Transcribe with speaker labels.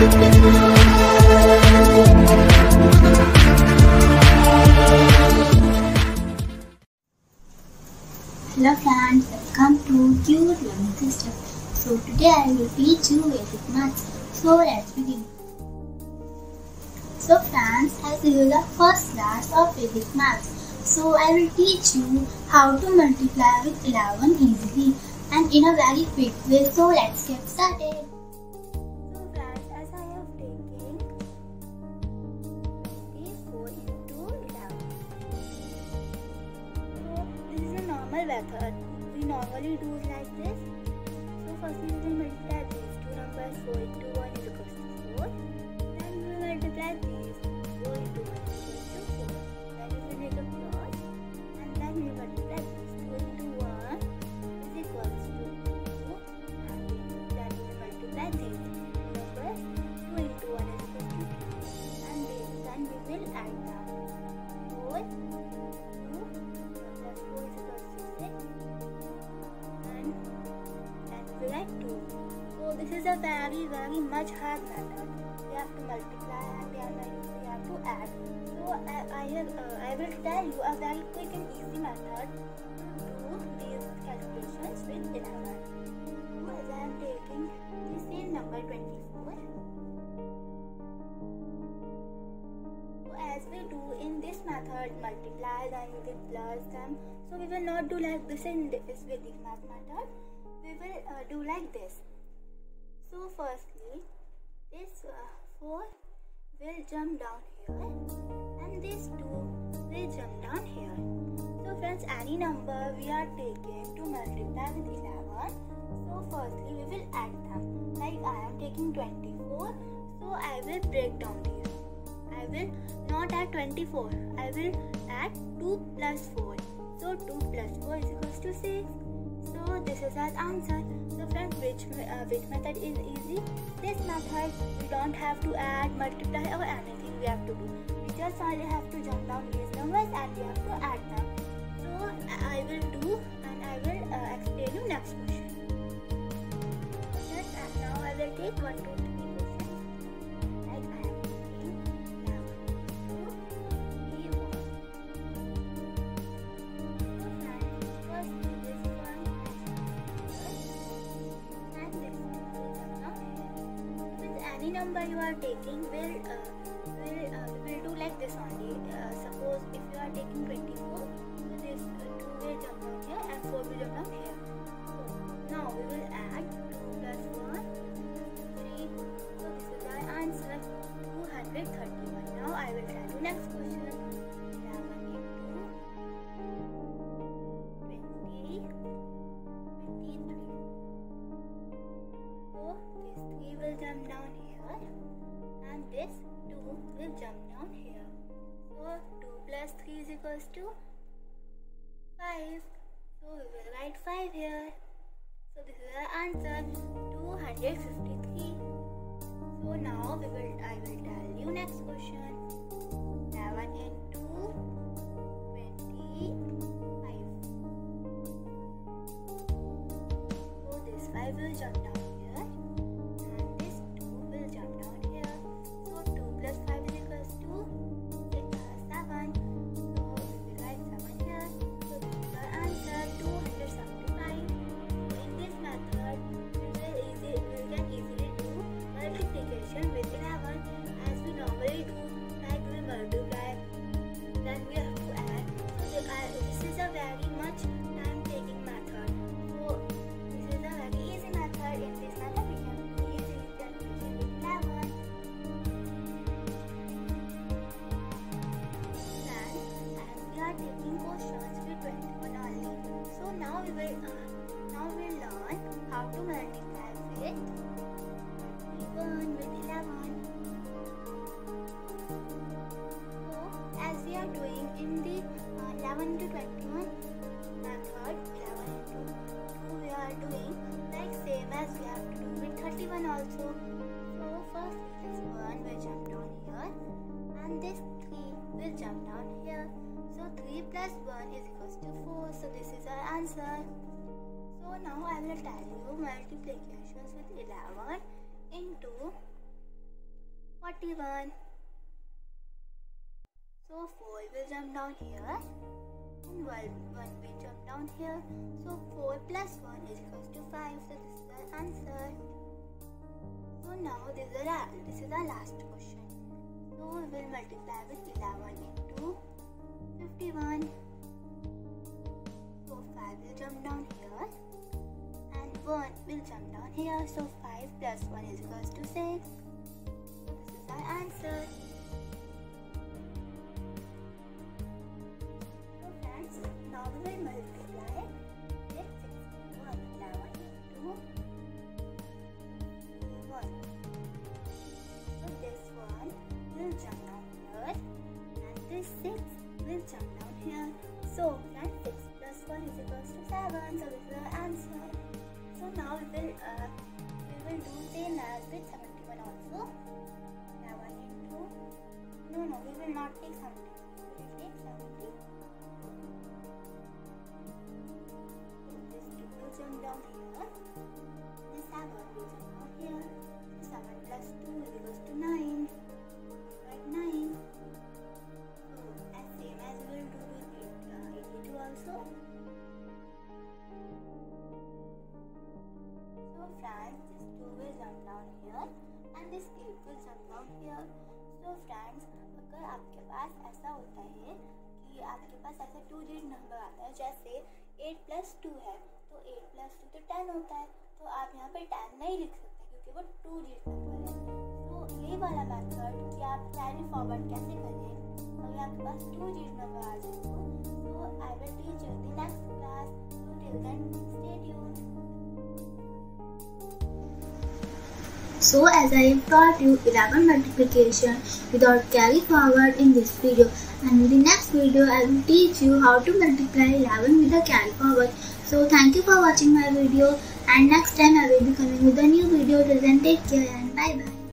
Speaker 1: Hello friends, welcome to Cute Loving Sisters. So today I will teach you basic maths. So let's begin. So friends, as you the first class of basic maths, so I will teach you how to multiply with 11 easily and in a very quick way. So let's get started. Normal method. We normally do it like this. So first we will multiply these two numbers 4 into 1 is equals to 4. Then we will multiply these very very much hard method we have to multiply and we have, we to add so I, I, uh, I will tell you a very quick and easy method to do these calculations with 11 so as I am taking the same number 24 So as we do in this method, multiply then with plus them. So we will not do like this in this Vedic math method. We will uh, do like this. So firstly, this uh, 4 will jump down here and this 2 will jump down here. So friends, any number we are taking to multiply with 11. So firstly, we will add them. Like I am taking 24. So I will break down these. I will not add 24. I will add 2 plus 4. So 2 plus 4 is equals to 6. So this is our answer. So friends, which, uh, which method is easy? This method, we don't have to add, multiply or anything we have to do. We just only have to jump down these numbers and we have to add them. So I will do and I will uh, explain you next question. Yes, and now I will take 1, 2, 3 any number you are taking, will uh, will uh, will do like this only. Uh, suppose if you are taking 24, this uh, 2 will jump down here and 4 will jump down here. So now we will equals to 5. So we will write 5 here. So this is our answer 253. So now we will I will tell you next question. 11 into 25. So this 5 will jump down doing in the uh, 11 to 21 method, 11 into 2 we are doing like same as we have to do with 31 also. So first this 1 will jump down here and this 3 will jump down here. So 3 plus 1 is equals to 4. So this is our answer. So now I will tell you multiplications with 11 into 41. So 4 will jump down here and 1, 1 will jump down here. So 4 plus 1 is equals to 5. So this is our answer. So now this is our, this is our last question. So we will multiply with 11 into 51. So 5 will jump down here and 1 will jump down here. So 5 plus 1 is equals to 6. So this is our answer. So friends, 6 plus 1 is equals to 7. So this is our answer. So now we will uh, we will do same as with 71 also. 11 into no no we will not take 70. We will take 70. आपके पास ऐसा होता है कि आपके पास ऐसा to digit number आता है जैसे एट प्लस टू है तो एट प्लस टू तो टेन होता है तो आप यहाँ पर टेन नहीं लिख सकते क्योंकि वो टू डिजिट नंबर है। तो ये वाला मेथड कि आप कैरी फॉरवर्ड कैसे करें, अगर आपके पास टू डिजिट नंबर आ जाए तो I will teach you the next class so till then, stay tuned.
Speaker 2: So as I have taught you 11 multiplication without carry forward in this video and in the next video I will teach you how to multiply 11 with a carry forward. So thank you for watching my video and next time I will be coming with a new video. Till then take care and bye bye.